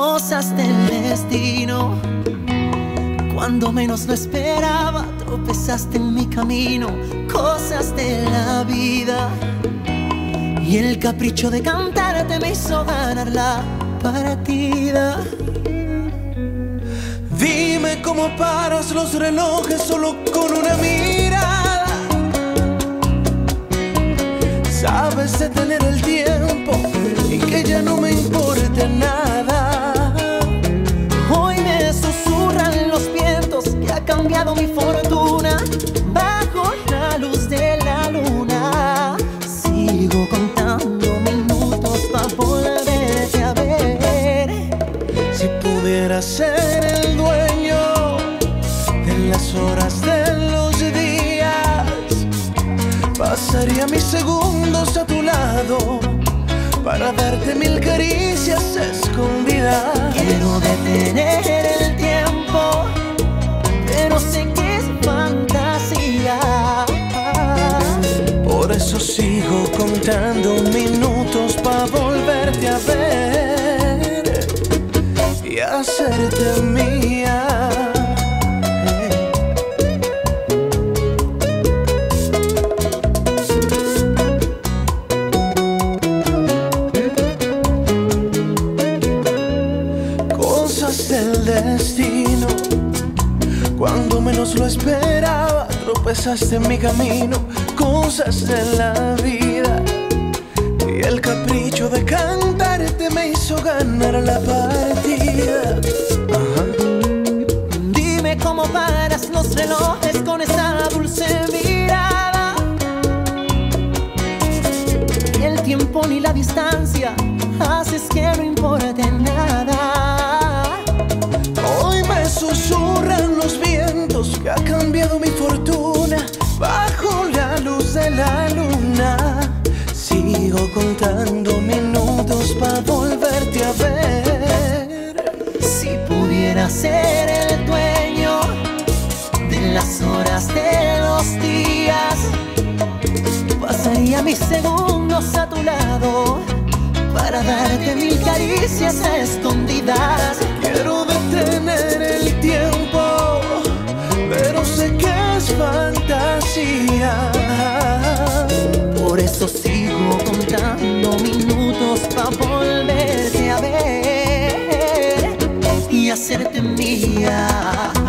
cosas del destino. Cuando menos lo esperaba, tropezaste en mi camino, cosas de la vida. Y el capricho de cantarte me hizo ganar la partida. Dime cómo paras los relojes solo con una mirada. Mi fortuna. Bajo la luz de la luna, sigo contando minutos para volverte a ver. Si pudiera ser el dueño de las horas de los días, pasaría mis segundos a tu lado para darte mil caricias escondidas. Quiero detener sigo contando minutos para volverte a ver y hacerte mía. Cosas del destino. Cuando menos lo esperaba, tropezaste en mi camino. Cosas de la vida. Y el capricho de cantarte me hizo ganar la partida. Dime cómo paras los relojes con esa dulce mirada. Ni el tiempo ni la distancia haces de las horas de los días, pasaría mis segundos a tu lado para darte mil caricias a escondidas. Quiero detener el tiempo, pero sé que es fantasía. Por eso sigo contando minutos para volverte a ver y hacerte mía.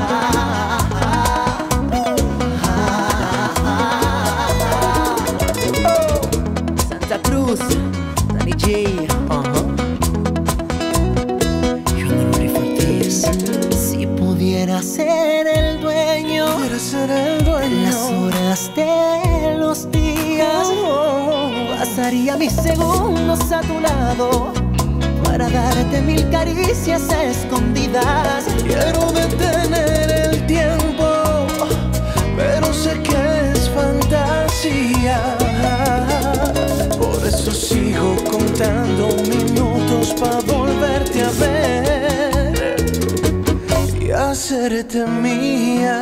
Dueño. las horas de los días pasaría mis segundos a tu lado para darte mil caricias escondidas. Quiero detener cerca mía.